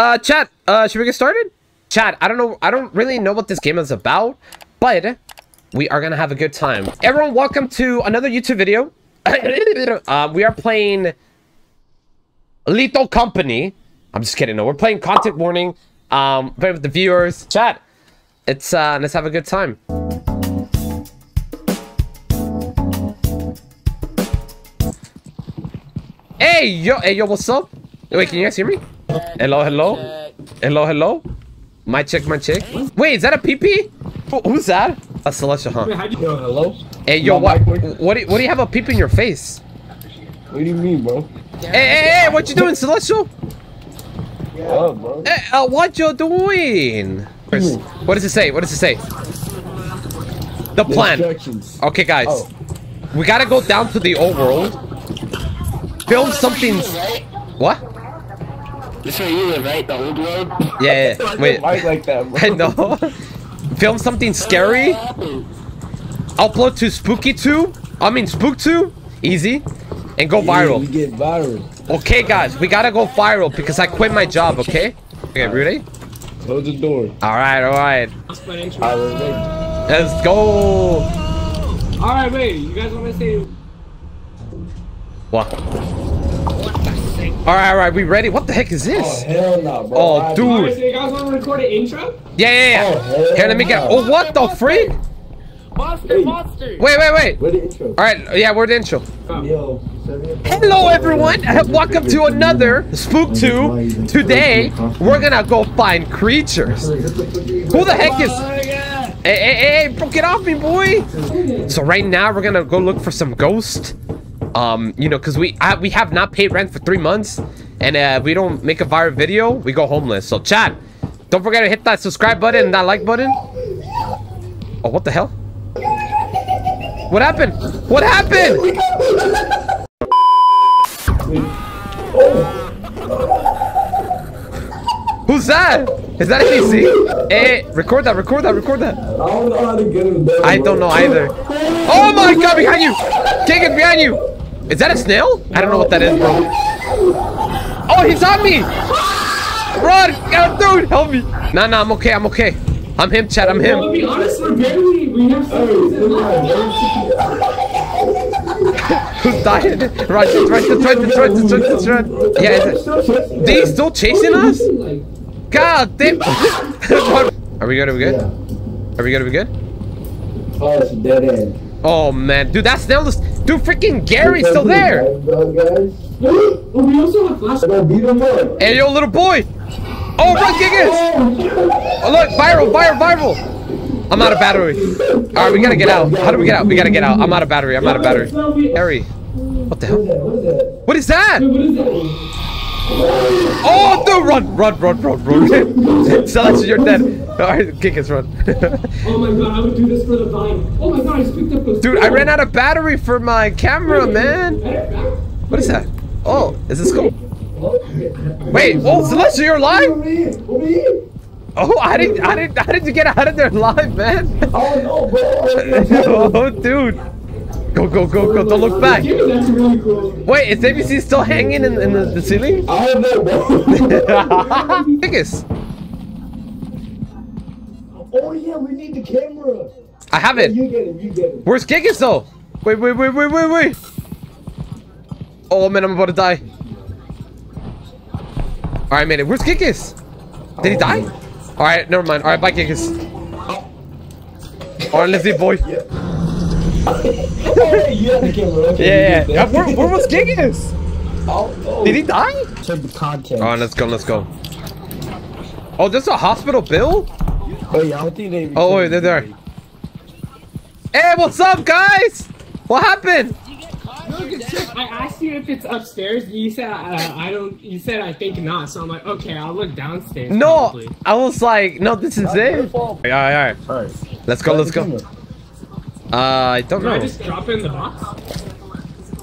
Uh, chat. Uh, should we get started? Chat. I don't know. I don't really know what this game is about, but we are gonna have a good time. Everyone, welcome to another YouTube video. uh, we are playing Lethal Company. I'm just kidding. No, we're playing Content Warning. Um, playing with the viewers. Chat. It's uh, let's have a good time. Hey yo, hey yo, what's up? Wait, can you guys hear me? Hello, hello, hello, hello. My check, my check. Wait, is that a PP? Who, who's that? A Celestial, huh? Hello? Hey yo, what? What do, you, what do you have a peep in your face? What do you mean, bro? Hey, hey, hey, what you doing, Celestial? What up, bro? Hey, uh, what you doing? What does it say? What does it say? The plan. Okay, guys. Oh. We gotta go down to the old world. Film something. What? This where you live, right? The old world? Yeah, yeah. Wait. Mic like that, bro. I know. Film something scary. Upload to SpookyTube. I mean SpookTube. Easy. And go Yeah, we viral. get viral. Okay, guys. We gotta go viral because I quit my job. Okay. Okay, ready? Close the door. All right, all right. I was ready. Let's go. Alright, wait, you guys wanna say What? All right, all right. We ready? What the heck is this? Oh, hell no, bro. Oh, I- dude. Alright, so you guys want to record an intro? Yeah, yeah, yeah. Oh, hell Here, let me get. Oh, what the freak? Monster, Hey. monster! Wait, wait, wait. Where the intro? All right. Yeah, we're the intro. Yo. Hello, everyone. Uh, welcome to another SpookTube. Today, we're gonna go find creatures. Who the heck is? Oh, hey, hey, hey, hey, bro, get off me, boy. So right now, we're gonna go look for some ghosts. Um, you know, cause we I, we have not paid rent for three months, and uh, we don't make a viral video, we go homeless. So chat, don't forget to hit that subscribe button and that like button. Oh, what the hell? What happened? What happened? Who's that? Is that ABC? Hey, record that, record that, record that. I don't know how to get him there. I don't know either. Oh my god, behind you! Kick it behind you! Is that a snail? I don't know what that is, bro. Oh, he's on me! Run! Oh, dude, help me! Nah, nah, I'm okay, I'm okay. I'm him, Chad, I'm Well, to him. be honest, we're barely, we have Who's dying? Run, just run, just run, just run, just run, just run. Yeah, is it? They still chasing us? God damn! Are we good? Are we good? Are we good? Are we good? Oh, it's dead end. Oh man, dude, that snail is. Dude, freaking Gary's still there! Guys. we also have flash. Go beat him up. Hey, yo, little boy! Oh, run, Gigas! Oh, look, viral, viral, viral! I'm out of battery. Alright, we gotta get out. How do we get out? We gotta get out. I'm out of battery. I'm out of battery. No, Harry. What the hell? What is that? What is that? What is that? Oh, dude, run, run, run, run, run. Celeste, you're dead. Alright, Gigas, run. Oh my god, I would do this for the vine. Oh my god, I picked up a Dude, I ran out of battery for my camera, man. What is that? Oh, is this cool? Wait, oh, Celeste, you're alive? Oh, I didn't, I didn't, how did you get out of there alive, man? Oh no, bro. oh, dude. Go, go, go, go. Don't look back. Dude, that's really cool. Wait, is ABC still hanging in, in the, the ceiling? I don't know, bro. Biggest. oh yeah, we need the camera. I have it. You get it. You get it. Where's Gigas though? Wait, wait, wait, wait, wait, wait. Oh man, I'm about to die. Alright, it. Where's Gigas? Did he die? Oh, Alright, never mind. Alright, bye, Gigas. Alright, let's see, boy. Yeah, Oh, you have the camera. Okay, yeah. you yeah. get Where, where was Gigas? Oh, no. Did he die? Check the content. Alright, let's go, let's go. Oh, this is a hospital bill? Oh yeah, I think they. Oh, wait, they're there. Hey, what's up, guys? What happened? I asked you if it's upstairs. You said uh, I don't. You said I think not. So I'm like, okay, I'll look downstairs. No, probably. I was like, no, this is it. fault. Yeah, yeah, yeah. Alright. Let's go, let's go. Uh, I don't Can I just drop in the box?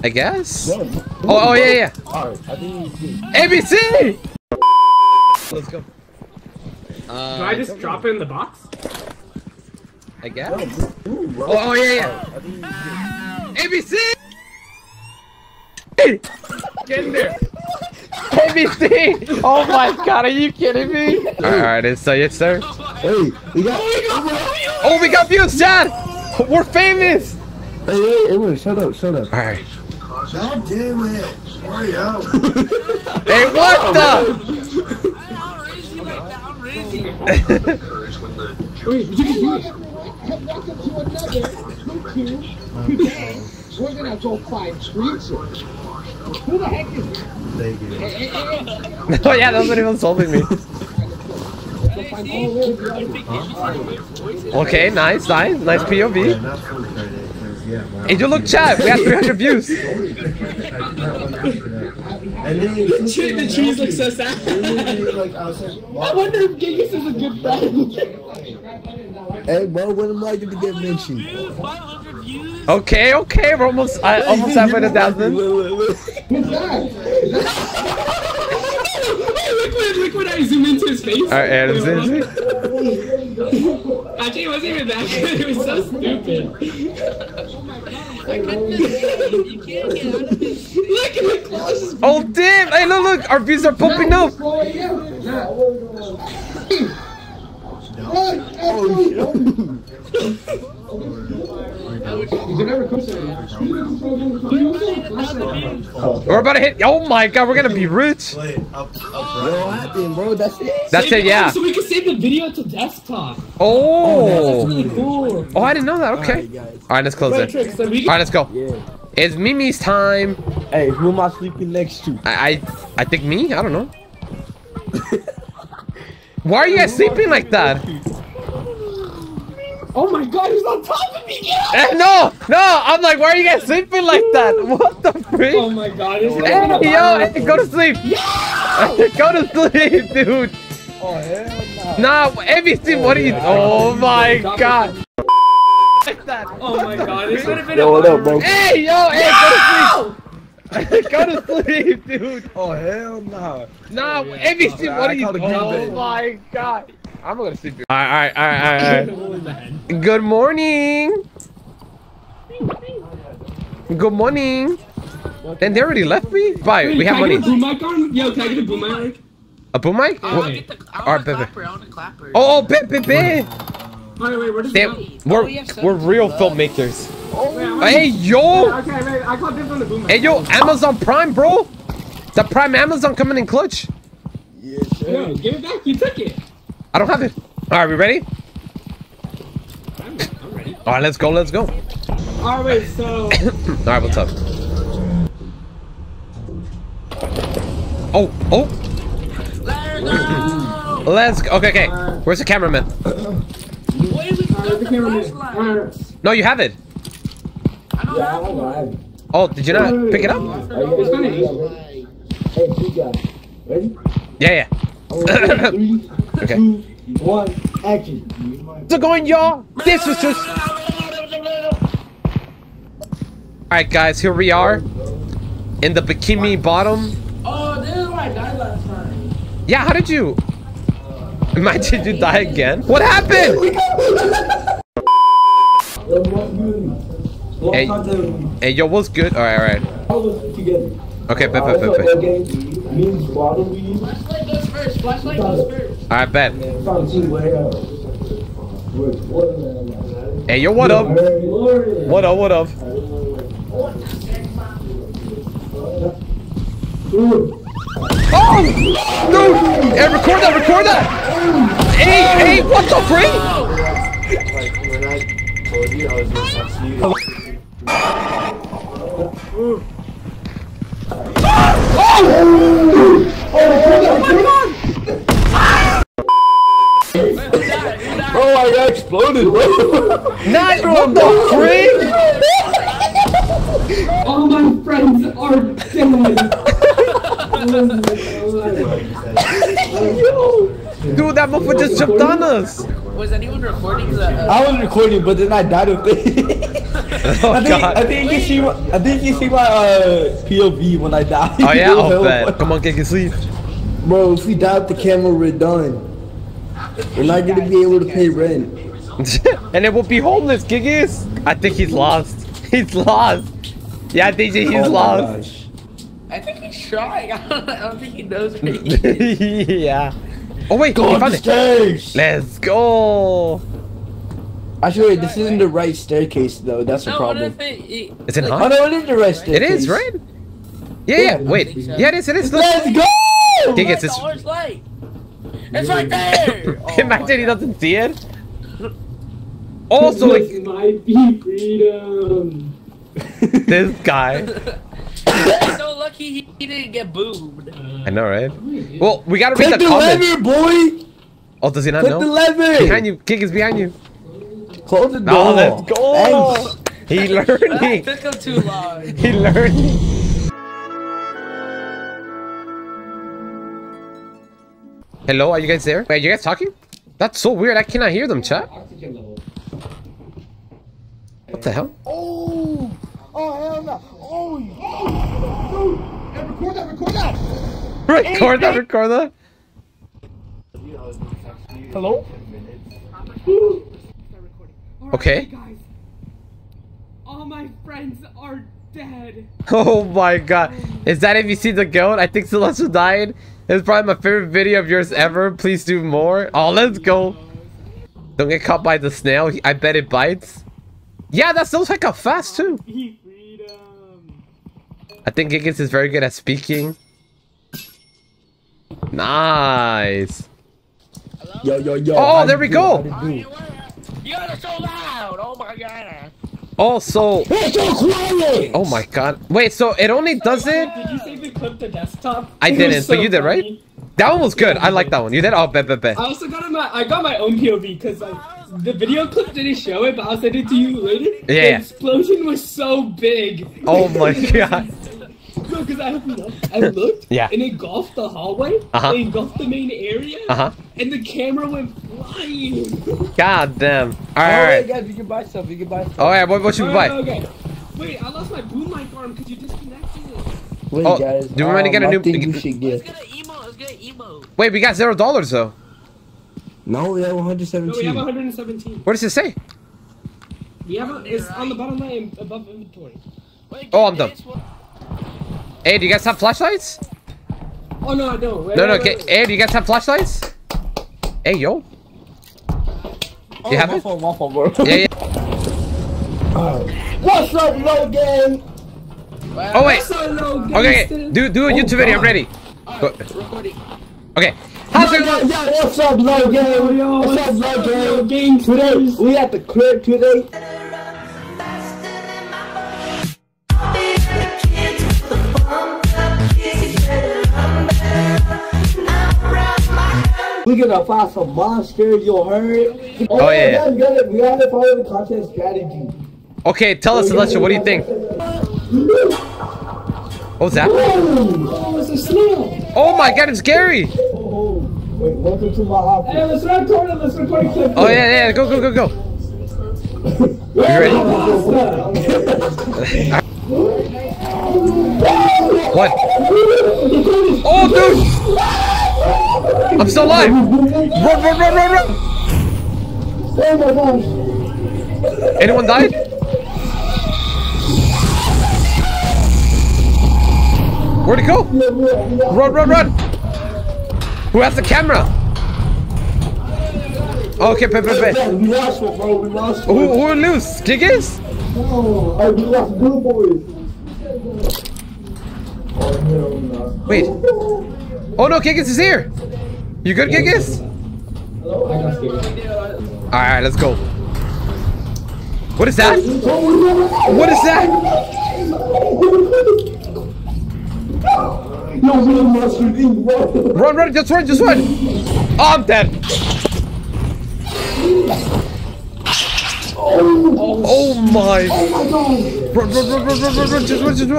I guess. Yeah. Oh, oh yeah, yeah. Alright, I think it's. ABC. Let's go. Do Uh, I just don't drop know. in the box? I guess. Ooh, bro. Oh, oh yeah, yeah. I think it's good. ABC. Get in there. everything. Oh my god, are you kidding me? All right, it's so yes, sir. Hey, we got. Oh, we got views, Chad. We're famous. Hey, hey, hey, wait, shut up, shut up. All right. God damn it. Hurry up. Hey, what the? Wait, you can do it. We're gonna go find creatures. Who the heck is this? Thank you. Oh yeah, that's what he was holding me. Okay, nice, nice, nice Yeah, POV. not full credit, 'cause, yeah, man. Hey, you look, Chad. We have 300 views. And then The cheese, the cheese looks so sad. like I like, I wonder if Gigas is a good friend. hey, bro, when am I gonna get mentioned? Okay, okay, we're almost, I almost have a thousand. Look, Who's that? Look when, look when I zoom into his face. All right, Adam, see, see? Actually, it wasn't even that good. It was so stupid. Look at the closest. Oh damn! Hey, look, look, our views are pumping up. Oh, We're about to hit. Oh my god, we're gonna be rich. Wait, up, up, What bro? That's it. That's it, yeah. So we can save the video to desktop. Oh. oh that's Really cool. Oh, I didn't know that. Okay. guys. All right, let's close it. Tricks, so we All can right, let's go. Yeah. It's Mimi's time. Hey, who am I sleeping next to? I, I, I think me. I don't know. Why are you guys sleeping like that? Oh my god, he's on top of me! Get Eh, no, no. I'm like, why are you guys sleeping like that? What the freak? Oh my god, he's Hey, yo, hey, go to sleep. Yeah! go to sleep, dude. Oh, hell no. Nah, everything. What are you? Oh my god. Like that. Oh my god, this would have been Yo, a what up, bro? Hey, yo, hey, go to sleep. go to sleep, dude. Oh, hell no. Nah, everything. What are you? I called a green Oh my god. I'm gonna sleep. All right, all right, all right, all right. Good morning. Good morning. Then they already left me. Bye. We have Can I money. get a boom mic on? Yo, can I get a boom mic? A boom mic? I What- want to get the. I Alright, want baby. a clapper. I want a clapper. Oh, oh, bet, bet, bet. Wait, wait, where does They, it go? we're oh, yeah, so we're real love. filmmakers. Wait, Hey, yo. Okay, wait, I caught this on the boom mic. Hey, yo, Amazon Prime, bro. The Prime Amazon coming in clutch. Yeah, sure. Yo, give it back. You took it. I don't have it. All right, we ready? I'm, I'm ready. All right, let's go. Let's go. All right. So, All right, what's up? Oh, oh. Let's go. Okay, okay. Where's the cameraman? Wait, we got the the camera. flashlight. No, you have it. I don't have one. Oh, did you not pick it up? It's funny. Hey, you guys. Ready? Yeah, yeah. Three, Okay. two, one, action. So going, y'all. This was just. All right, guys. Here we are in the bikini bottom. Oh, this is where I died last time. Yeah. How did you? Imagine you die again. What happened? Hey, hey, yo, what's good? All right, all right. Okay, bet, bet, bet, bet. Okay, means bottom we Flashlight goes first. Flashlight goes first. Right, bet. Hey, yo, what up? What up? What up? Oh, dude! Hey, record that! Record that! Hey, hey, what the freak? Like when I told I was gonna talk to you. Bro, I got exploded, bro. Nice, what the freak? All my friends are dead. Dude, that motherfucker just jumped on us. Was anyone recording the? Uh, I was recording, but then I died of it. Oh, I think, I think you see my, I think you see my uh, POV when I die. Oh, yeah? It was I'll hella bet. Come on, get your sleep. Bro, if we die with the camera, we're done. We're not gonna be able to pay rent. and it will be homeless, Giggis. I think he's lost. He's lost. Yeah, I think he's Oh lost. gosh. I think we should. trying. I don't, I don't think he knows where he is. yeah. Oh wait, Go he found the it. stairs. Let's go. Actually, wait, this isn't the right staircase though. That's the No, what problem. if it, he, Is it like, huh? Oh no, it is the right staircase. is, right? Yeah, yeah. Wait. Yeah, it is. It is. Look. Let's go. Gigas, it's. orange light. It's right there. Oh, Imagine he my doesn't see it. Also, like This might be freedom. this guy. So lucky he, he didn't get boomed. I know, right? Well, we gotta read Click the the comments. lever, boy. Oh, does he not Click know? the lever. Behind you. Kick is behind you. Close the door. No, let's go. Thanks. He That learning. took him too long. He learning. Hello, are you guys there? Wait, are you guys talking? That's so weird. I cannot hear them, chat. What the hell? Oh! Oh, hell no. Oh, oh dude. Hey, record that, record that. Record that, record that. Hello? Okay. Guys, all my friends are dead. Oh my god. Is that if you see the goat? I think Celestial died. It's probably my favorite video of yours ever. Please do more. Oh, let's go. Don't get caught by the snail. I bet it bites. Yeah, that sounds like a fast too. I think Giggins is very good at speaking. Nice. Yo, yo, yo. Oh, there we go. how to do. You guys are so loud. Oh my god. Also, It's so quiet. oh my god. Wait, so it only does it? Did you save the clip the desktop? I didn't, but so you did, right? funny. That one was good. I like that one. You did? Oh, bet, bet, bet. I also got my I got my own POV because like the video clip didn't show it, but I'll send it to you later. Yeah, The yeah. explosion was so big. Oh my god. No, because I have looked, I looked, Yeah. and it engulfed the hallway, Uh-huh. it engulfed the main area, Uh-huh. and the camera went flying. God damn. All Alright, right, alright. guys, you can buy stuff. You can buy stuff. Alright, what, what should we buy? Okay, okay. Wait, I lost my boom mic arm because you disconnected it. Wait, Oh, guys. do we wanna get a um, new- I think you should Let's get. get an emo. Let's get an emo. Wait, we got zero dollars though. No, we have No, we 117. have 117. What does it say? We have a, it's on the bottom line above inventory. Wait, Oh, I'm get done. This one. Hey, do you guys have flashlights? Oh no, I don't. Wait, No, no, wait, wait. Hey, do you guys have flashlights? Hey, yo. Oh, You have my it? fault, my fault, bro. Yeah, yeah. What's up, low gang? Oh, wait. So no, Okay, gangster. okay. Do, do a Oh, video. I'm God. ready. Go- Recording. Okay. How's it Yo, yo, what's up, low gang? Yo, What's up, what's low up, yo, gang? Today, we at the crib today. We gonna find some monsters, you heard? Oh, yeah, yeah. We gotta, we gotta follow the content strategy. Okay, tell us, Celestia, what do you think? What was that? Oh, it's a snail. Oh my god, it's Gary! Oh, wait, welcome to my office. Hey, let's record it. Let's record a clip. Oh, yeah, yeah, go, go, go, go. You ready? What? Oh, dude! I'm still alive! Run, run, run, run, run! Oh my gosh. Anyone died? Where'd it go? Run, run, run! Who has the camera? Okay, pe, pe. We lost one, bro. We lost Who, one. who lose? Oh, hey, we lost Blue Boys. Wait. Oh no, Giggis is here! You good, Giggis? Alright, let's go. What is that? What is that? Run, run, just run, just run! Oh, I'm dead! Oh my! Run, run, run, run, run, run, run, just run, just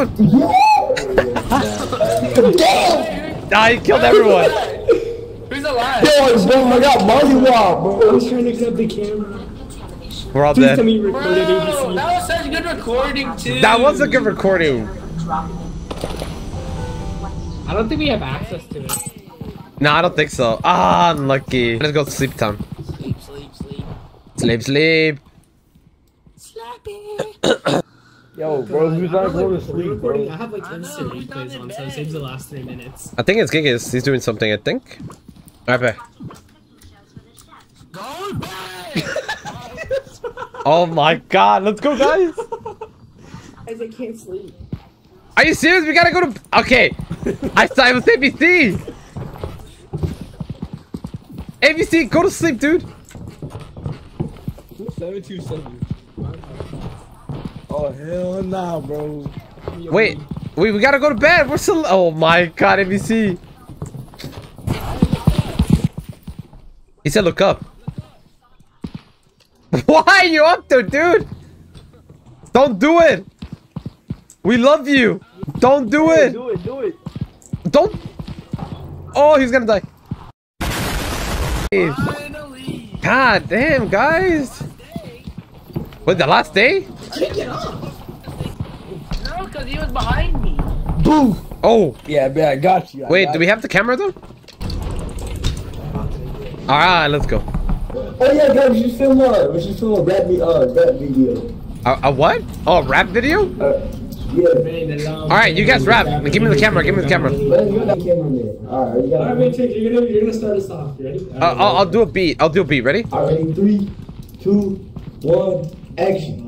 run! Ah, he killed everyone! Who's alive? Boys, bro, I got Molly Wop, I was trying to grab the camera. We're all Please tell dead. me you recorded Bro, ABC. that was such a good recording too. That was a good recording. I don't think we have access to it. No, I don't think so. Ah, unlucky. Let's go to sleep time. Sleep, sleep, sleep. Sleep, sleep. Yo, bro, who's not going to sleep, recording. I have like I know, instant we've replays on, so it saves the last three minutes. I think it's Gigas. He's doing something, I think. Alright, bet. Go back! Oh my god, let's go, guys! Guys, I can't sleep. Are you serious? We gotta go to. Okay. I thought it was ABC. ABC, go to sleep, dude. Seven two seven. Oh hell nah, bro. Wait, wait, we gotta go to bed. We're still. Oh my god, ABC. He said, look up. Why are you up there, dude? Don't do it. We love you. Don't do it. Do it, do it. Don't. Oh, he's gonna die. Finally! God damn, guys. Wait, the last day? No, because he was behind me. Boo! Oh, Yeah, man, I got you. I wait, got do we have the camera though? Alright, let's go. Oh yeah, guys, we should film a, we should film a rap, uh, rap video. A, a what? Oh, rap video? Uh, yeah. Alright, you guys rap. Give me the camera, give me the camera. But you're. Alright, you got Alright, wait, check. You're gonna you're gonna start us off. You ready? Uh, I'll, I'll do a beat. I'll do a beat. Ready? Alright, three, two, one, action.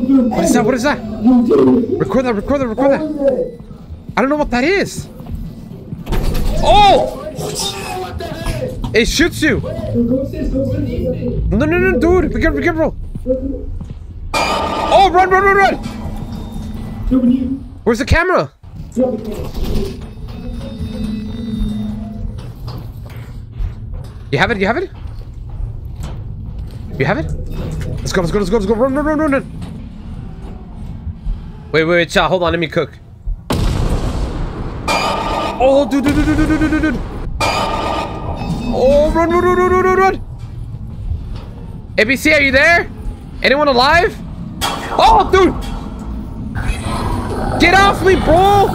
What is that? What is that? Record that, record that, record that. I don't know what that is. Oh! It shoots you. No, no, no, dude. Be careful, be careful. Oh, run, run, run, run. Where's the camera? You have it, you have it? You have it? Let's go, let's go, let's go, let's go. Run, run, run, run, run. Wait, wait, wait, chat. Hold on, let me cook. Oh, dude, dude, dude, dude, dude, dude, dude. Oh, run, run, run, run, run, run, run. ABC, are you there? Anyone alive? Oh, dude! Get off me, bro!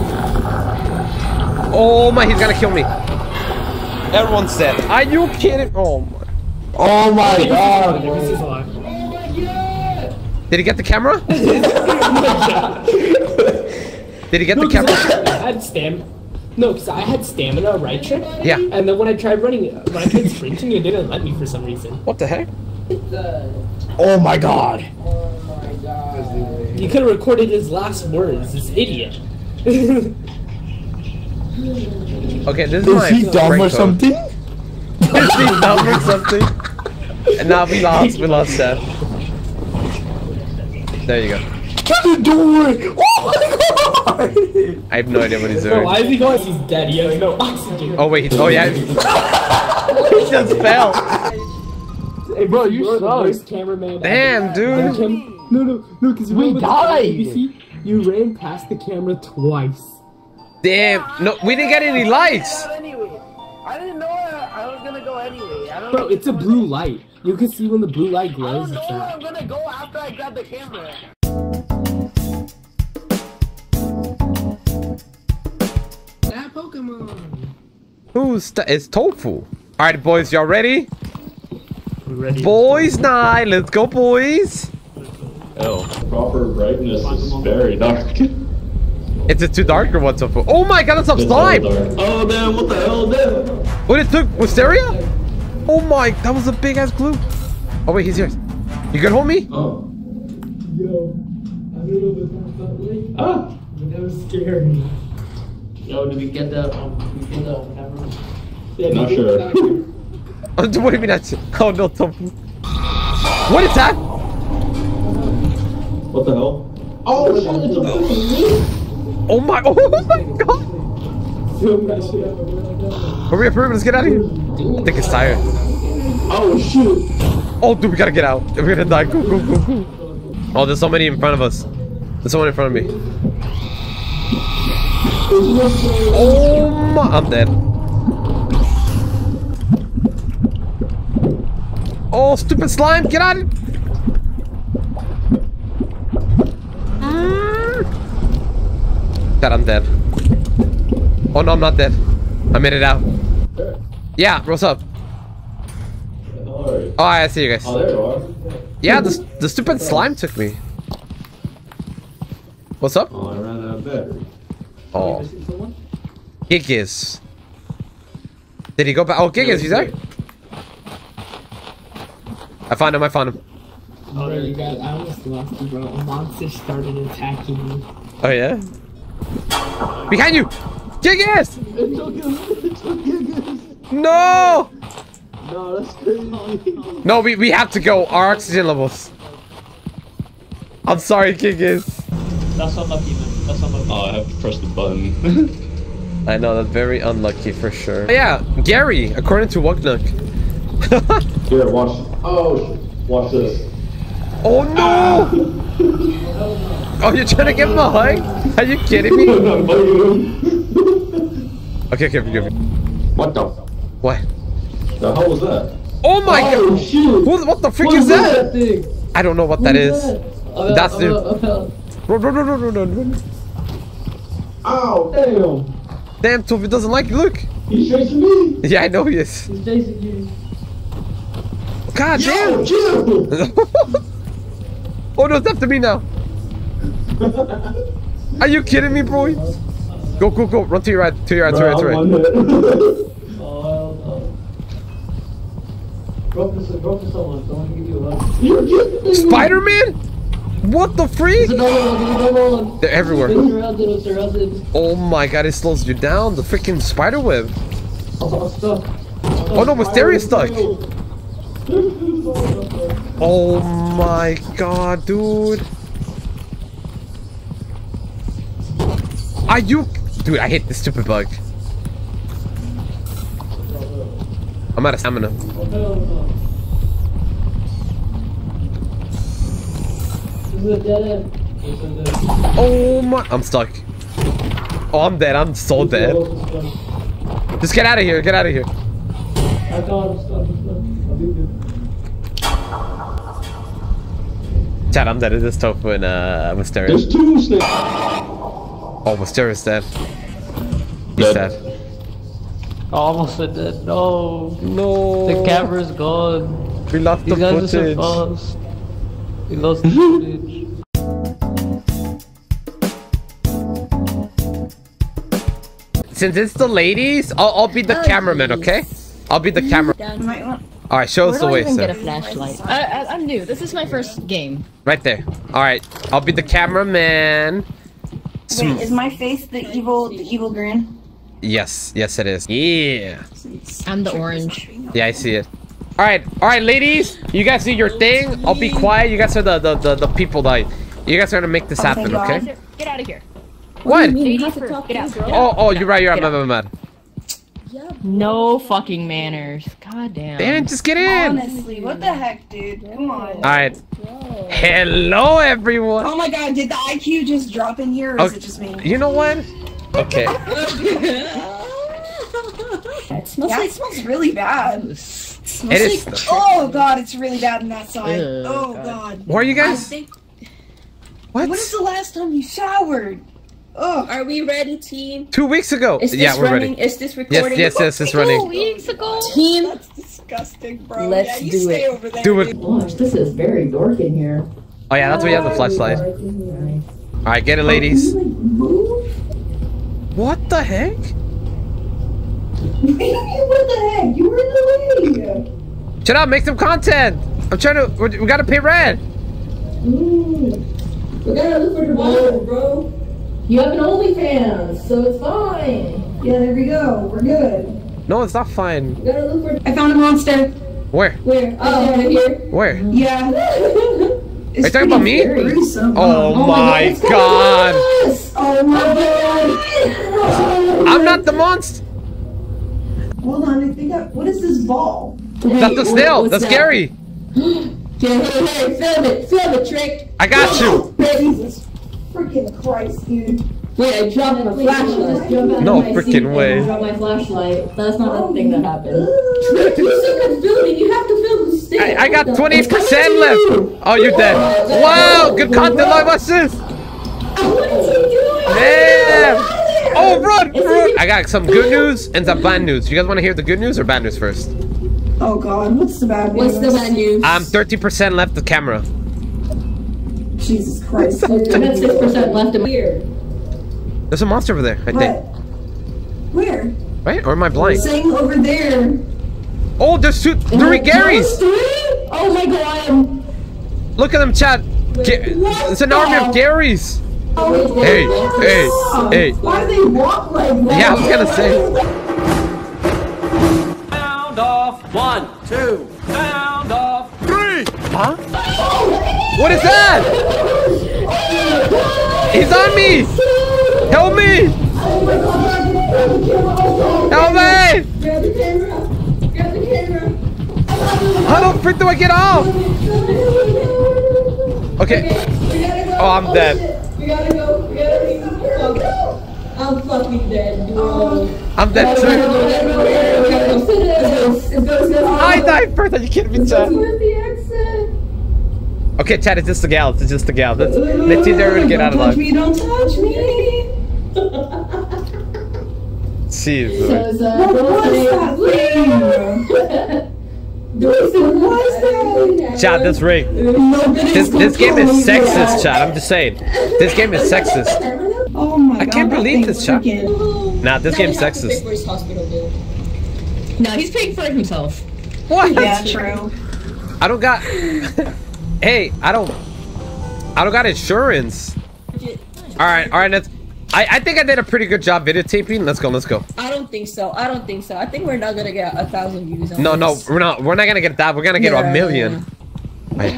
Oh my, he's gonna kill me. Everyone's dead. Are you kidding? Oh my. Oh my god, This is bro. alive. Did he get the camera? Did he get the camera? I had stam. No, because I had stamina, right, Trick? Yeah. And then when I tried running, when I tried sprinting, it didn't let me for some reason. What the heck? Oh my god. Oh my god. You could have recorded his last words, this idiot. Okay, this is Is my he dumb or code. something? Is he dumb or something? And now we lost. We lost that. There you go. What are you doing? Oh my god. I have no idea what he's Bro, doing. why is he going? He's dead. He has no oxygen. Oh wait. Oh yeah. he just fell. Hey, Bro, you you're the suck. worst cameraman. Damn, ever. dude. Cam- no, no, no, because We died. ABC, you ran past the camera twice. Damn. No, we didn't get any lights. I didn't know I, I was gonna go anyway. Bro, it's a blue light. You can see when the blue light I glows. don't know It's where that. I'm gonna go after I grab the camera. That Pokemon. Who's th- it's tofu? All right, boys, y'all ready? We ready? Boys night. Let's go, boys. Oh, proper brightness is very dark. Is it too dark or what's up? Oh my god, that's some It's all slime. Oh damn! What the hell, damn? What it took Wisteria? Oh my, that was a big ass glue. Oh wait, he's here. You good, homie? Oh. Yo, I don't know what that felt like, Ah. but that was scary. Yo, did we get the um, did we get the camera? Yeah, Not sure. that- Oh, what do you mean that's? Oh no, tofu. What is that? What the hell? Oh. Oh my, oh my god. Film that shit up. Hurry up, hurry up, let's get out of here. I think it's tired. Oh shoot! Oh, dude, we gotta get out. We're gonna die. Go, go, go, go. Oh, there's so many in front of us. There's someone in front of me. Oh my, I'm dead. Oh, stupid slime, get out of ah. That I'm dead. Oh no, I'm not dead. I made it out. Yeah, what's up? Alright. Oh, I see you guys. Oh, there you are. Yeah, the, the stupid slime took me. What's up? Oh, I ran out of battery. Oh. Giggis. Did he go back? Oh, Giggis, he's there? I found him, I found him. Oh, bro, you guys, I almost lost you, bro. A monster started attacking me. Oh, yeah? Behind you! Giggis! No! No, that's crazy. No, we, we have to go. Our oxygen levels. I'm sorry, Giggis. That's unlucky, man. That's unlucky. Oh, I have to press the button. I know, that's very unlucky for sure. Oh, yeah, Gary, according to Wugnuk. Here, watch. Oh, watch this. Oh no! Oh, you're trying to give him a hug? Are you kidding me? I'm bugging him. Okay, okay, okay. okay. What the? What? The hell was that? Oh my oh, god! shit! Who, what the frick What is that? thing? I don't know what that is. Uh, That's uh, new. uh, Run, run, run, run, run, run. Ow, damn. Damn, Toby doesn't like it. Look. He's chasing me. Yeah, I know he is. He's chasing you. God Yo, damn. oh no, it's after me now. Are you kidding me, boy? Go, go, go. Run to your right, to your right, to your right, to your right. I'm on hit. Oh, Go to, go to someone. Someone can give you a hug. You're getting me. Spider-Man? What the freak? There's another one. There's another one. They're everywhere. It's surrounded. It's surrounded. Oh my god, it slows you down. The freaking spider web. Oh, I'm stuck. Oh no, Mysterious stuck. Oh my god, dude. Are you... Dude, I hit the stupid bug. I'm out of stamina. Oh. This. This my... I'm stuck. Oh, I'm dead. I'm so dead. Just get out of here. Get out of here. I. Chad, I'm dead. It is Tofu and uh, Mysterious. There's two snakes. Oh, Mysterious dead. He's Dead. dead. Oh, almost dead. No. No. The camera's gone. We lost the These guys are so footage. fast. We lost the footage. Since it's the ladies, I'll, I'll be the cameraman, okay? I'll be the camera. All right, show us the way, sir. flashlight? I, I, I'm new. This is my first game. Right there. All right, I'll be the cameraman. Sm- Wait, is my face the evil, the evil grin? yes, yes, it is. Yeah, I'm the orange. yeah, I see it. All right, all right, ladies, you guys do your thing. I'll be quiet. You guys are the the the, the people that you guys are gonna make this Oh, happen, okay? Get out of here. What? Lady first. Get out. Oh, oh, you're right. You're right. My bad, my bad. No fucking manners. God damn. Damn, just get in. Honestly, what the heck, dude? Come on. All right. Hello, everyone. Oh my god, did the IQ just drop in here, or is oh, it just me? You know what? Okay. It smells, yeah, it smells really bad. It smells It is- like- oh god, it's really bad in that side. Ew, oh God. god. Where are you guys? What? When is the last time you showered? Ugh. Are we ready, team? Two weeks ago. Is this Yeah, we're running? ready. Is this recording? yes, yes, yes, it's running. Two weeks ago. Team, That's disgusting, bro. Let's yeah, you do stay it. over there. Do it. dude. Gosh, this is very dark in here. Oh yeah, that's why you have the flashlight. All right, get it, ladies. What the heck? what the heck? You were in the way. Shut up, make some content. I'm trying to. We we gotta pay rent. Mm. We gotta look for the bottle, bro. You have an OnlyFans, so it's fine. Yeah, there we go. We're good. No, it's not fine. We gotta look for. I found a monster. Where? Where? Uh, oh, right here. Where? Yeah. Are you talking about me? Gruesome. Oh, oh, oh, oh my god! Oh my god. I'm not the monster. Hold on, I think I, what is this ball? That's the snail. That's Gary. Hey, hey, hey, film it, film it, Trick. I got you. Jesus freaking Christ, dude. Wait, I dropped my flashlight. No freaking way. I dropped my flashlight. That's not a oh, thing that happened. You're so confusing. You have to film the stairs. I, I got 20% left. Oh, you're dead. Wow, good content. Like, what's this? Oh, what is he doing? Damn. Oh, run, run. I got some good news and some bad news. You guys want to hear the good news or bad news first? Oh god, what's the bad news? What's the bad news? I'm 30% left the camera. Jesus Christ. I got six percent left of here. There's a monster over there, I What? think. Where? Right? Or am I blind? Saying over there. Oh, there's two, three Garys. Three? Oh my god. Look at them, Chad. Ga- it's an army of Garys. Oh, Hey, hey, hey. Why do they walk like that? Yeah, I was gonna say. Sound off. One, two. Sound off. Three. Huh? What is that? He's on me! Help me! My god, grab the camera. God. Help me! Grab the camera. Grab the camera. How the frick do I get off? Okay. We gotta go. Oh, I'm dead. shit. We gotta go. We gotta leave. Fuck. I'm fucking dead, dude. I'm dead too. I died first. Are you kidding me, Chad? Where's the exit? Okay, Chad, it's just the gal. It's just the gal. Let's, let's see if everyone get out Don't alive. touch me, don't touch me. Jeez. Uh, what was that thing? What was that? Chad, this rig. This this game is sexist, Chad. I'm just saying. This game is sexist. Oh my god. I can't that believe this, Chad. Nah, this game's sexist. his hospital bill. No, he's paying for it himself. What? Yeah, true. I don't got. hey, I don't. I don't got insurance. All right, all right. Let's. I I think I did a pretty good job videotaping. Let's go. Let's go. I don't think so. I don't think so. I think we're not gonna get a thousand views on No, no, we're not. We're not gonna get that. We're gonna get a Yeah. million. Wait.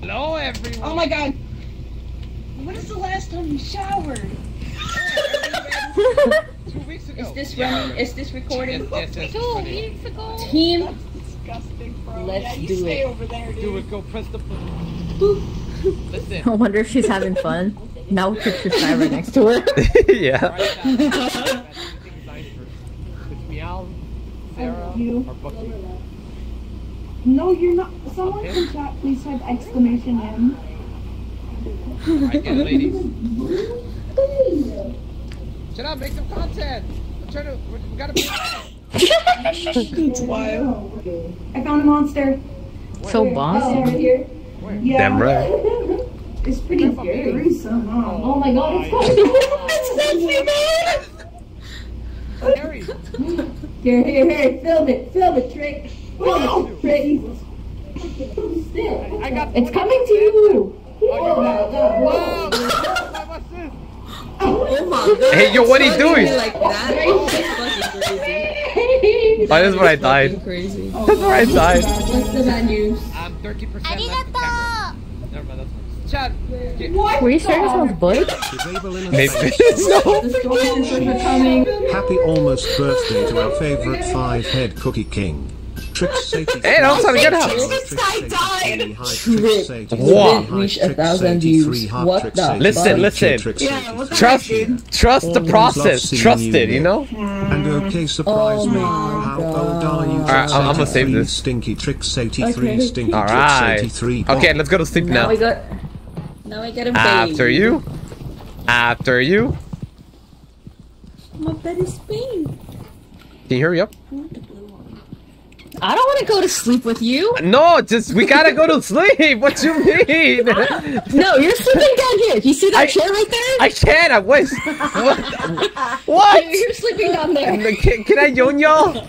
Hello, everyone. Oh my god. When is the last time you showered? Two weeks ago. Is this running? Is this recording? Yes, yes, Two weeks ago. Team, Disgusting, bro. Let's yeah, you do stay it. over there, dude. Do it. Go press the. Listen. I wonder if she's having fun. Now picture Sky right next to her. yeah. It's Meow, Sarah, You. or Bucky. No, you're not. Someone in chat, please type exclamation M. I get it, ladies. Shut up. Make some content. I'm trying to. We we gotta be. It's wild. I found a monster. So bossy. Right here. Yeah. Damn right. It's pretty scary somehow. oh my god, it's Harry. Here, here, here. Film it. Film it, Trick. Film it, Trick. I got. It's coming to you. Oh, Wow. What's this? Oh my god. Oh hey, yo, what are you doing? Like that? Oh, It's fucking crazy. This is where I died. Crazy. That's where I died. What's the bad news? I'm 30% left the camera. Never mind, that's fine. Chad. Get, Were you sharing someone's butt? Maybe. no. The stormtroopers are coming. Happy almost birthday to our favorite five-head cookie king. Tricks Sadie. Hey, that was on a good house. Trick. Wow. Didn't reach a thousand views. What the Listen, listen. Trust, trust the process. Trust it. You know. And okay, surprise Oh me. How old are you? Alright, I'm- I'm gonna save this. Stinky Tricks 83, Okay. Stinky Tricks 83. Okay, let's go to sleep Now now. we got. Now I got a baby. After you. After you. My bed is pink. Can you hurry up? I don't want to go to sleep with you. No, just we gotta go to sleep. What you mean? No, you're sleeping down here. Do you see that I- chair right there? I can't. I wish. What? What? You're sleeping down there. Uh, can, can I yon y'all?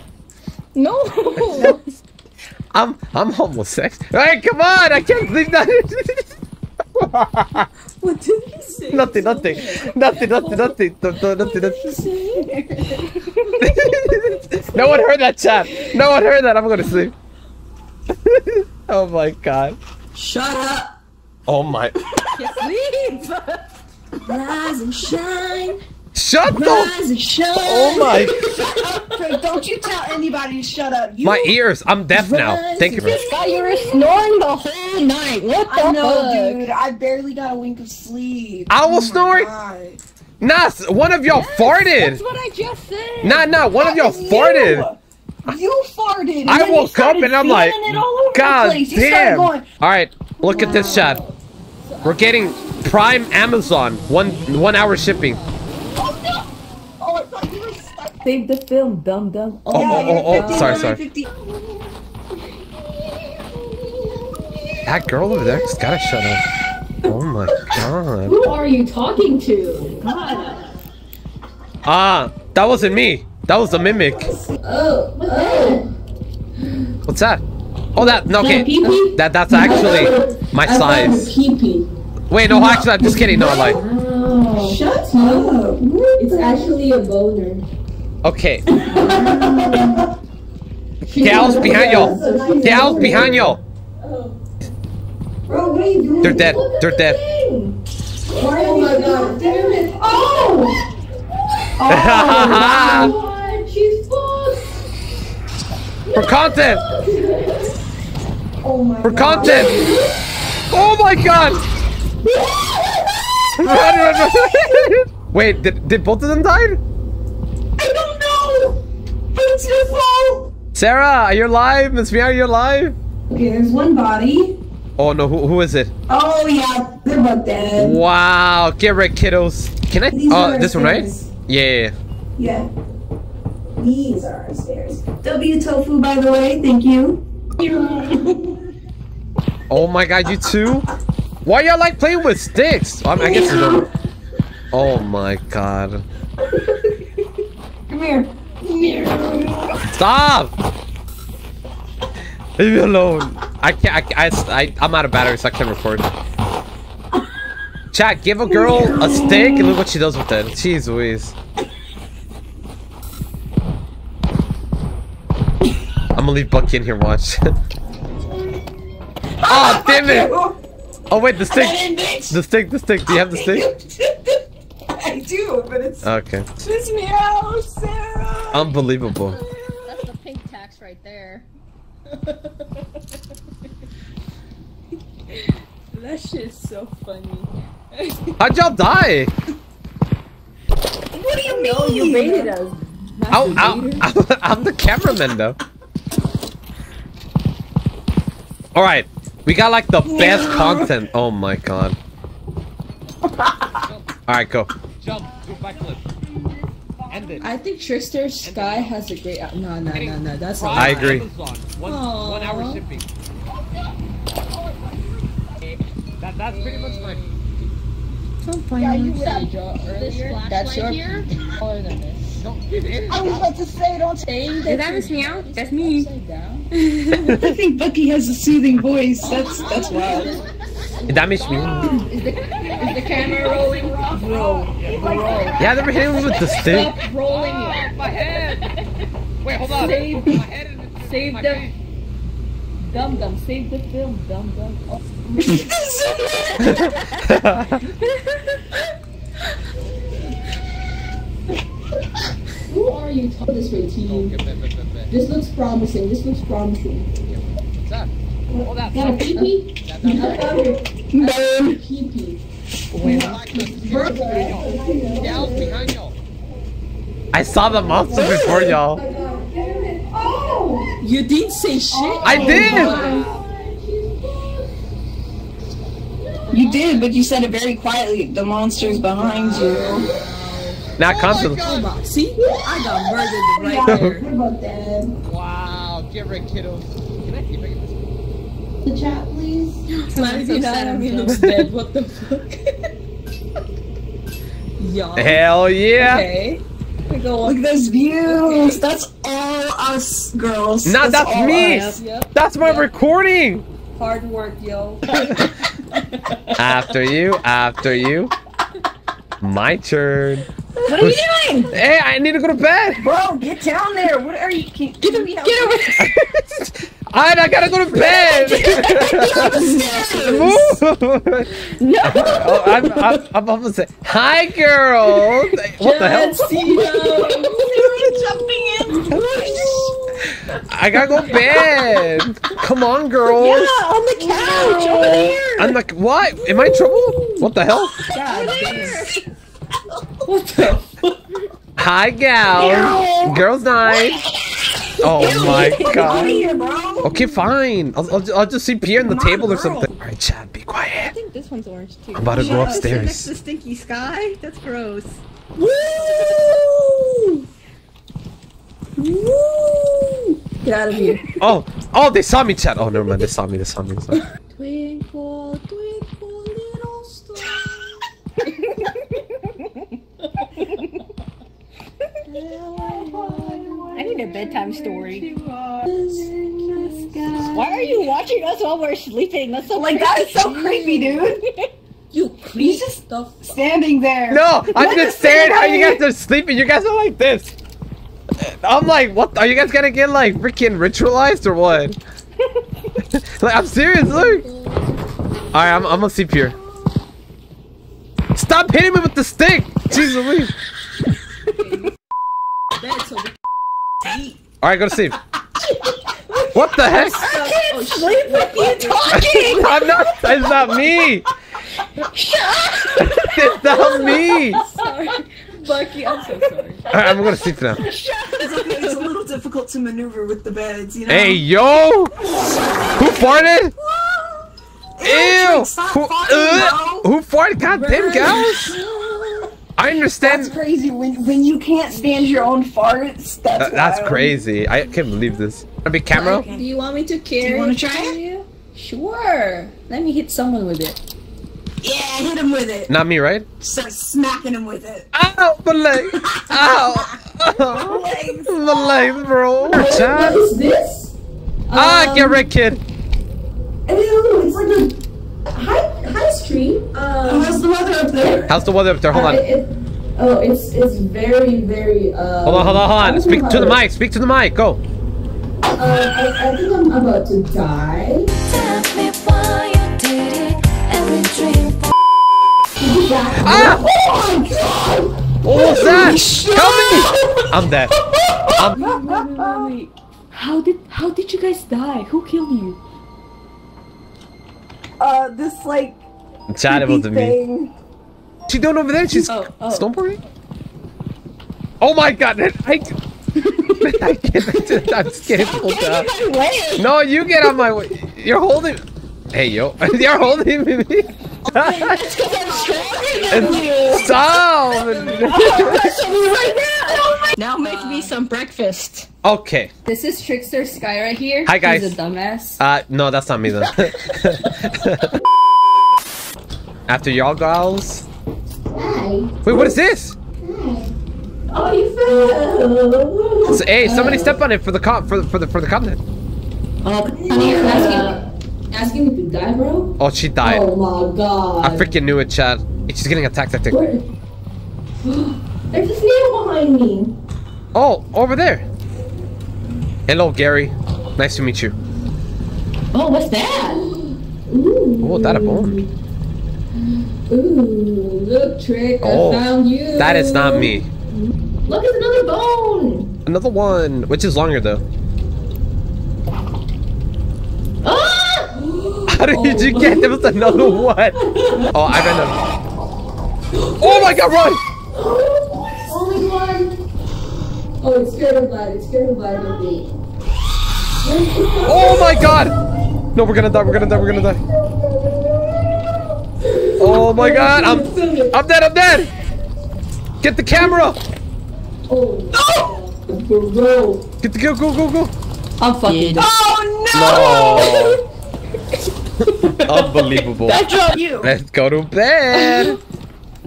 No. I'm I'm homosexual. Hey, come on! I can't sleep down. What did you say? nothing, nothing, nothing, nothing, nothing, no- no- nothing, nothing. no one heard that chat. No one heard that. I'm gonna sleep. oh my god. Shut up. Oh my. Sleep. Rise and shine. Shut the. Rise and shine. Oh my. Trey, don't you tell anybody to shut up. You My ears. I'm deaf now. Thank you, man. Scott, you were snoring the whole whole night. What the I know, fuck? dude. I barely got a wink of sleep. I Oh was my snoring. God. Nah, one of y'all farted. That's what I just said. Nah, nah, one of y'all farted. You, you farted. and I then you woke up and I'm like, feeling it all over the God place. You started damn. going, All right, look at this shot. We're getting Prime Amazon, one one hour shipping. oh, oh I thought you were stuck. Save the film, dumb dumb. Oh, oh, Yeah, oh, oh you're oh, oh, sorry, sorry. 50. That girl over there's gotta shut up. Oh my god. Who are you talking to? God. Ah, that wasn't me. That was the mimic. Oh, what's that? What's that? Oh, that no, okay. That pee-pee? That that's actually my I size. pee-pee. Wait, no, actually, I'm just kidding. No, I lied. Oh. Shut up. It's actually a boner. Okay. Gals behind y'all. Gals behind y'all. Bro, what are you doing? They're dead. They're dead. Why oh my god. Damn it. Oh! What? She's fucked. For content. Oh my For god. content. Oh my god. Run, run, run. Wait, did, did both of them die? I don't know. It's your fault. Sarah, you're live. Miss Mia, you're live. Okay, there's one body. Oh no, who, who is it? Oh yeah, they're both. Wow, get right, kiddos. Can I? These Oh, this one, right? stairs. Yeah. Yeah. These are our stairs. W tofu, by the way. Thank you. Oh my god, you too? Why y'all like playing with sticks? Um, I guess don't. Oh my god. Come here. Come here. Stop! Leave me alone. I can't. I, I, I, I'm out of battery, so I can't record. Chat, give a girl a stick and look what she does with it. Jeez Louise. I'm gonna leave Bucky in here, watch. oh, damn it! Oh, wait, the stick. The stick, the stick. Do you have the stick? I do, but it's Okay. just me out, Sarah. Unbelievable. That's the pink tax right there. That shit's so funny. How'd y'all die? What do you mean? No, you baited us. Ow, ow, ow, I'm the cameraman though. All right, we got like the best content. Oh my god. All right, go. Jump, do backflip. End it. I think Trickster Sky has a great. No, no, no, no. That's not. I agree. One, one hour shipping. That, that's pretty much my. Yeah, you said earlier. That's your here? taller than this. I was about to say, don't say Is that. Miss Meow? That's me. I think Bucky has a soothing voice. That's that's wild. That makes me. Is the, is the camera rolling? Bro, bro. Yeah, I never hit him with the stick. Stop rolling Oh, my head. Wait, hold on. Save, My head is save my the. face. Dum dum, save the film, dum dum. Oh. Who are you talking this way, team? Oh, this looks promising. This looks promising. What's that? Oh, that's Got a pee-pee? I found your Burn. pee-pee. Gals behind y'all. I saw the monster before y'all. Oh, oh! You didn't say shit. Oh I did. You did, but you said it very quietly. The monster's behind you. Not oh constantly. Hold on. See? I got murdered right Yeah, there. they're both dead. Wow, get right, kiddos. Can I keep it? The chat, please. Not even that, I mean, looks dead. What the fuck? Y'all. Hell yeah. Okay. Go Look at those views. That's all us girls. Nah, that's all me. Yep. That's my recording. Hard work, yo. After you, after you. My turn. What are you doing? Hey, I need to go to bed. Bro, get down there. What are you? Can, get over. Get over. I, I gotta go to bed. Move. No. Oh, I'm, I'm, I'm about to say, hi, girl. What the hell? jumping in. I gotta go to bed. Come on, girls. Yeah, on the couch over there. I'm like, what? Am I in trouble? What the hell? What the? Hi, gal. Girls' night. Oh my god. Here. Okay, fine. I'll, I'll, I'll just sleep here on the table or something. All right, Chat, be quiet. I think this one's orange too. I'm about to go up, sit upstairs. Next to stinky sky. That's gross. Woo! Woo! Get out of here. Oh, oh, they saw me, Chat. Oh, never mind. They saw me. They saw me. They saw me. Twinkle, twinkle, little star. I need a bedtime story. Why are you watching us while we're sleeping? That's so Like that is so creepy, dude. You creepy. just standing there. No, I'm just the staring how you guys are sleeping. You guys are like this. I'm like, what? Are you guys gonna get like freaking ritualized or what? like, I'm serious. Look. All right, I'm, I'm gonna sleep here. Stop hitting me with the stick. Jesus, Louise. Bed so we All right, go to sleep. What the heck? I can't sleep with you talking. I'm not. It's not me. it's not me. Sorry, Bucky. I'm so sorry. right, I'm gonna sleep now. It's okay. It's a little difficult to maneuver with the beds, you know. Hey, yo! Who farted? Ew! stop Who, farting, uh, who farted? God damn, guys! I understand. That's crazy. When when you can't stand your own farts, that's Th- that's wild. crazy. I can't believe this. A big camera? Do you want me to carry? You wanna try it? you? Sure. Let me hit someone with it. Yeah, hit him with it. Not me, right? Start smacking him with it. Ow! My leg! Ow! Ow. Legs. My legs, bro! What Chat. is this? Ah, get rid, kid! I. It's like a high high street. Um, How's the weather up there? How's the weather up there? Hold uh, on. it- it- oh, it's it's very very. Uh, Hold on, hold on, hold on. Speak know to the mic. Speak to the mic. Go. Uh, I, I think I'm about to die. Ah! What was that? Help me! I'm dead. I'm, Wait, wait, wait, wait. How did how did you guys die? Who killed you? Uh, this like Chat, it creepy wasn't me. thing. She doing over there? She's Oh, oh. snowboarding? Oh my god! I, I can't. I'm just getting pulled down. No, you get on my way. You're holding. Hey, yo. You're holding me. And Stop! Now make me uh, some breakfast. okay. This is Trickster Sky right here. Hi, guys. He's a dumbass. Uh, no, that's not me then. After y'all gals. Hi. Wait, what is this? Hi. Oh, you fell. So, hey, somebody step on it for the con for the for the for the content. asking, asking if you die, bro. Oh, she died. Oh my god. I freaking knew it, Chat. She's getting attacked. I think. Where- There's a snail behind me. Oh, over there. Hello, Gary. Nice to meet you. Oh, what's that? Ooh. Oh, that a bone. Ooh, look, Trick, Oh, I found you. That is not me. Look, it's another bone. Another one, which is longer though. Ah! How did you get? There was another one. Oh, I ran out. Oh my God, run! Only one. Oh, it's scared of blood. It's scared of blood me. Oh my God! No, we're gonna die. We're gonna die. We're gonna die. Oh my God! I'm, I'm dead. I'm dead. Get the camera. Oh. Bro. Get the go, go, go, go. I'm fucking. Oh No. Unbelievable. That's on you. Let's go to bed.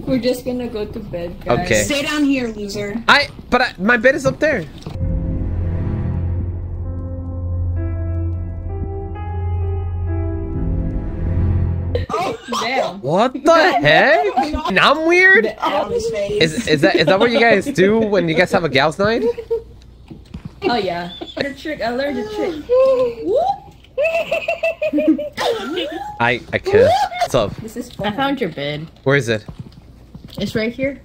We're just gonna go to bed, guys. Okay. Stay down here, loser. I, but I, my bed is up there. Oh, damn. What the heck? And I'm weird. Out of his face. Is is that is that what you guys do when you guys have a gals night? Oh yeah. The trick. I learned the trick. I I can't. What's up? This is I found your bed. Where is it? It's right here.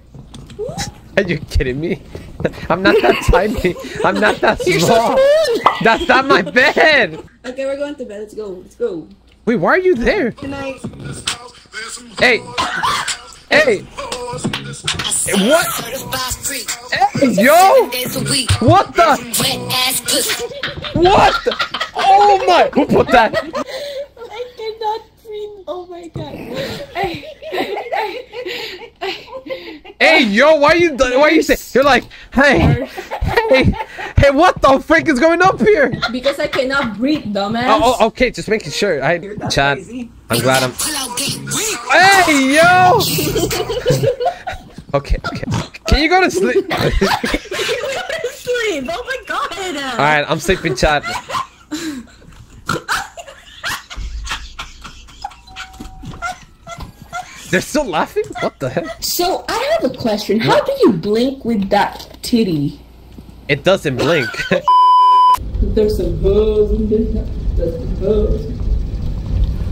Are you kidding me? I'm not that tiny. I'm not that You're so small. small. That's not my bed. Okay, we're going to bed. Let's go. Let's go. Wait, why are you there? Good night. Hey. Hey. What? Hey, yo! What the? What? The? Oh my! Who put that? I cannot breathe. Oh my god. Hey, yo! Why you? Why you say? You're like, hey, hey, hey! What the freak is going up here? Because I cannot breathe, dumbass. Oh, oh, okay, just making sure. I, Chat, I'm glad I'm. Hey, yo! Okay, okay. Can you go to sleep? Sleep. Oh my god. All right, I'm sleeping, Chat. They're still laughing? What the heck? So I have a question. How do you blink with that titty? It doesn't blink. There's some hoes in this. There's some hoes.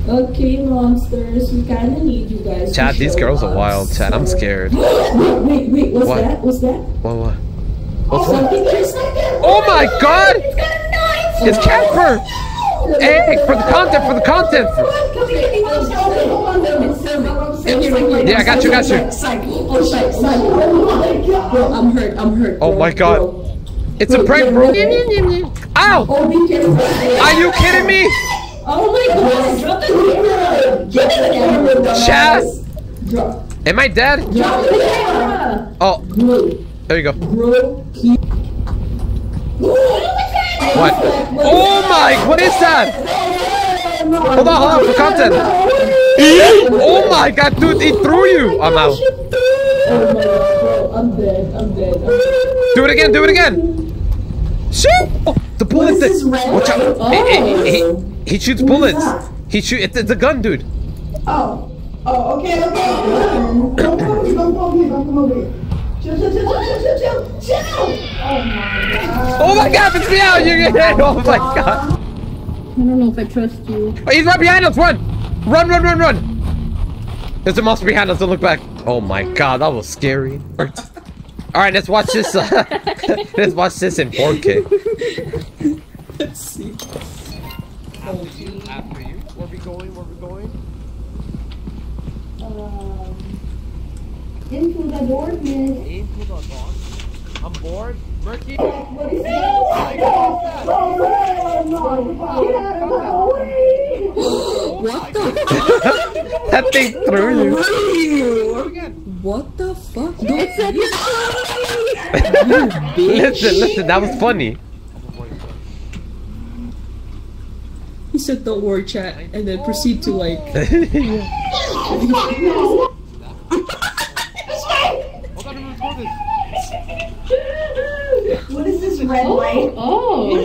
Okay, monsters. We kind of need you guys. Chat, these girls are wild. Chat, I'm scared. wait, wait, wait. What's What? that? What's that? What? What? Oh, what's that? Just oh, oh my god! It's Casper! Oh, hey, for the content, for the content! Yeah, I got you, got you. Bro, I'm hurt. I'm hurt. Oh my god. bro. It's a prank, bro. Ow! Oh. Are you kidding me? Oh my god. Drop the camera. Get the camera. Drop. Am I dead? Drop the camera. Oh, Bro. there you go. Bro. What? Oh my, what is that? Hold on, hold on, for content. Oh my god, dude, it threw you. I'm out. Oh my god, bro. I'm dead. I'm dead. I'm dead. Do it again, do it again. Shoot! Oh, the bullet red Watch out. light? He, he, Oh. he, he shoots bullets. He shoot. It's, it's a gun, dude. Oh. Oh, okay, okay. Don't come here, don't come here, don't come here. Chill, chill, chill, chill, chill, chill, chill. Oh my god. Oh my god, it's me out. You get Oh my god. I don't know if I trust you. Oh, he's right behind us. Run. Run, run, run, run. There's a monster behind us. Don't look back. Oh my god, that was scary. All right, let's watch this. Uh, let's watch this in 4K. Let's see. After you. Where we going? Where we going? Um, into the board, miss. Into the box. I'm bored. Murky. What is? What the? that thing threw you. What the fuck? It said listen, listen. That was funny. He said don't worry chat and then proceed to like What is this red light? Oh.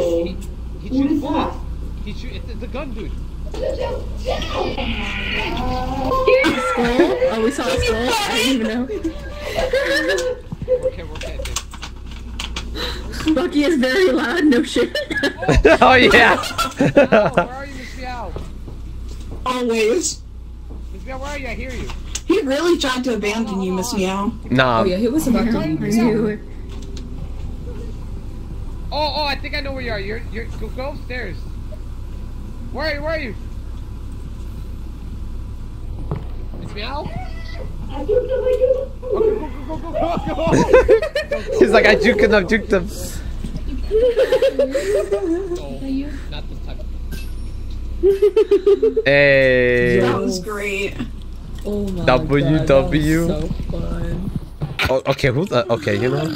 He shoots bullets. He shoot. It's, it's a gun, dude. Oh, we saw a skull. I didn't even know. Okay, we're okay, dude. Bucky is very loud. No shit. oh yeah. Where are you, Miss Meow? Always. Miss Meow, where are you? I hear you. He really tried to abandon you, Miss Meow. Nah. Oh yeah, he was about to I leave. Knew it. Oh, oh, I think I know where you are. You're, you're, go, go upstairs. Where are you? Where are you? Miss Meow? Okay, go, go, go, go, go, go, go. He's like, I juked him. I juked him. No, not this time. Hey. That was great. Oh my W, god. W. That was so fun. Oh, okay, who's that? Okay, you know.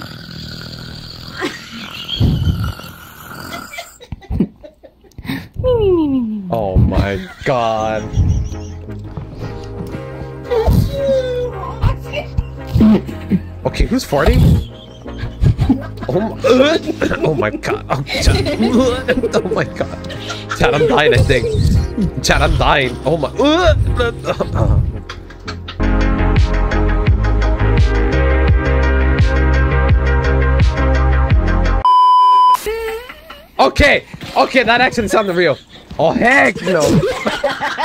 Oh my god. Okay, who's farting? Oh my, oh my god. Oh, Chat. oh my god. Chat, I'm dying, I think. Chat, I'm dying. Oh my. Uh, uh, uh, okay, okay, that actually sounded real. Oh heck no.